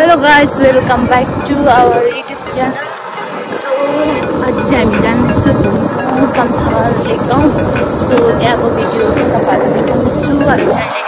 Hello guys welcome back to our YouTube channel so आज चाहिँ हामी जाँदैछु घुम्नु सन्थाल एक गाउँ सो त्यहाँको भिडियो तपाईँहरूलाई देखाउँछु हामी चाहिँ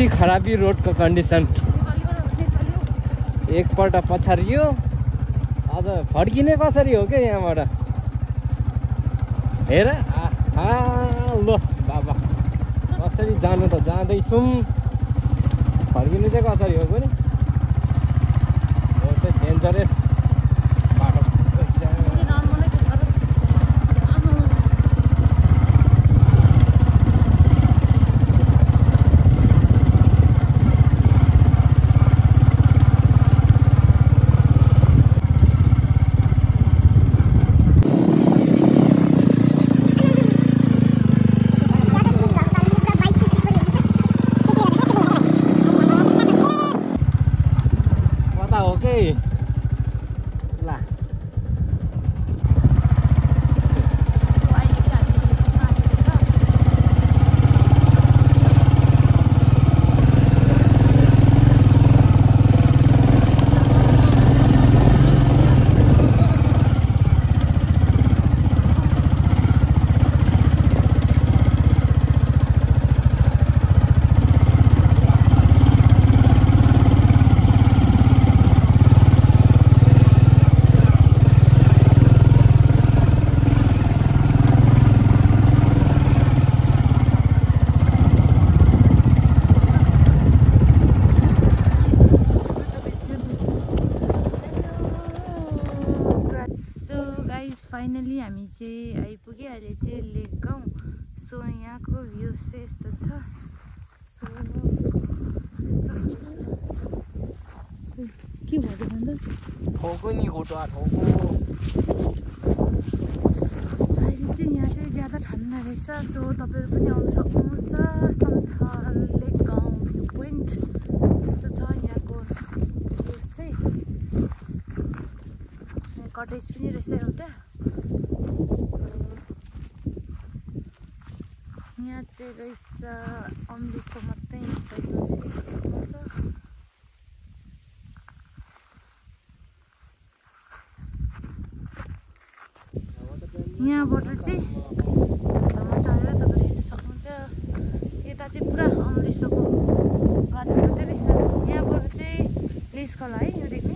ही खराबी रोडको कन्डिसन एकपल्ट पछारियो। अझ फर्किने कसरी हो क्या यहाँबाट? हेर आहा लो बाबा। कसरी जानु त जाँदैछौँ। फर्किनु चाहिँ कसरी हो पनि डेन्जरस बाटो कता हो कि ला फाइनली हामी चाहिँ आइपुग्यो अहिले चाहिँ लेक गाउँ सो यहाँको भ्यू चाहिँ यस्तो छ सो के भयो ठाउँको नि अहिले चाहिँ यहाँ चाहिँ ज्यादा ठन्डा रहेछ सो तपाईँहरू पनि आउनु सक्नुहुन्छ समथर लेक गाउँ भ्यू पोइन्ट यस्तो छ यहाँको भ्युज चाहिँ कटेज पनि रहेछ एउटा यहाँ चाहिँ रहेछ अम्लिसो मात्रै। यहाँबाट चाहिँ चढेर तपाईँले हेर्न सक्नुहुन्छ यता चाहिँ पुरा अम्लिसोको बाटो मात्रै रहेछ यहाँबाट चाहिँ लेस खोला है यो देख्ने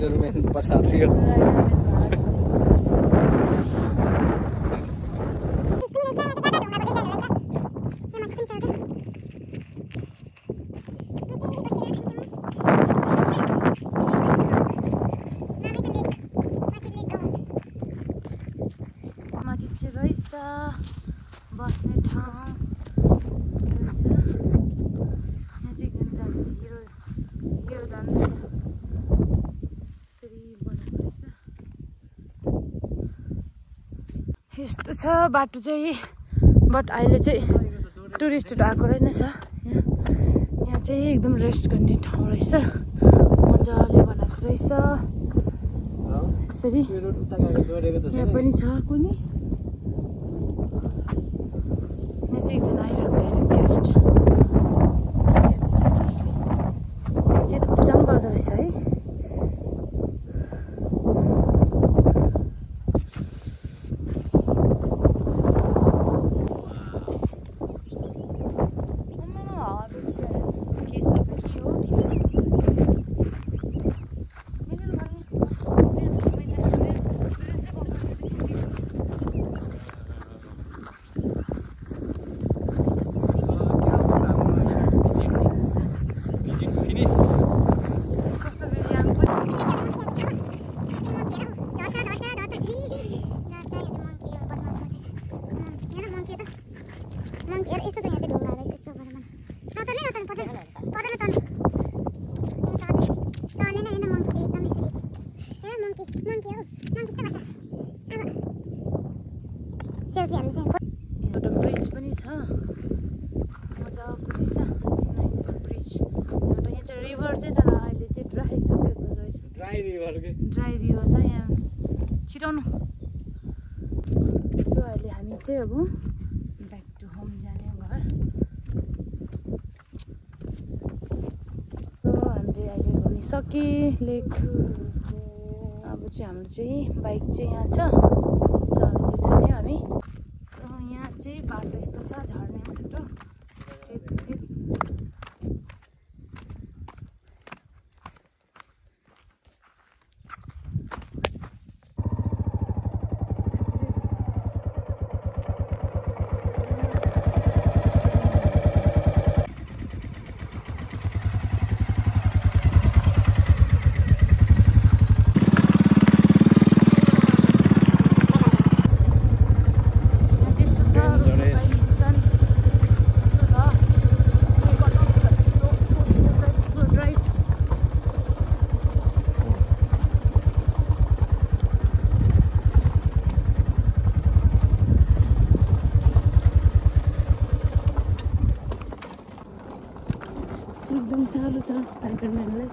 anteriormente pasado. यस्तो छ बाटो चाहिँ। बट अहिले चाहिँ टुरिस्टहरू आएको रहेनछ। यहाँ यहाँ चाहिँ एकदम रेस्ट गर्ने ठाउँ रहेछ। मजाले बनाएको रहेछ। यसरी। यहाँ पनि छ कुनै यहाँ चाहिँ एकजना आइरहेको रहेछ गेस्ट के हेर्दैछ कसले यो चाहिँ त पूजा पनि गर्दो रहेछ है आम्मामा, हावा बेसिरहेको छ। के छ त, के हो तिम्रो? मेरो भने, मेरो मैले मेरो- मेरो चाहिँ बोक्नु चाहिँ फिनिस कस्तो दिदी आएको पनि एउटा ब्रिज पनि छ मजाको रहेछ नाइस ब्रिज एउटा यहाँ चाहिँ रिभर चाहिँ तर अहिले चाहिँ ड्राई सकेको रहेछ ड्राई रिभर के ड्राई रिभर छ यहाँ छिटाउनु सो अहिले हामी चाहिँ अब ब्याक टु होम जाने घर सो हामीले घुमिसके लेक। अब चाहिँ हाम्रो चाहिँ बाइक चाहिँ यहाँ छ। हामी चाहिँ जाने हामी। यहाँ चाहिँ बाटो यस्तो छ झर्ने बाटो एकदम साह्रो छ फाइटरम्यानलाई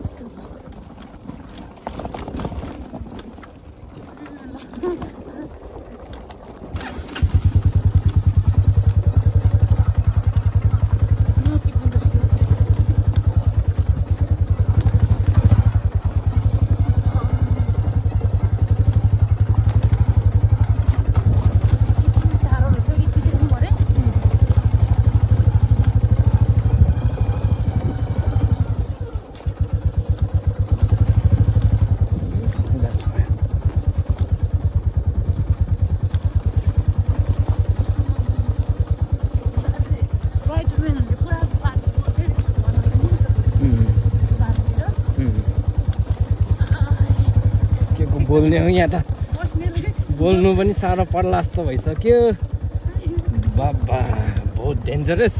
यस्तो छ म्याजिक हुँदो रहेछ बोल्ने हो यहाँ त। बोल्नु पनि साह्रो पर्ला जस्तो भइसक्यो। बाबा बहुत डेन्जरस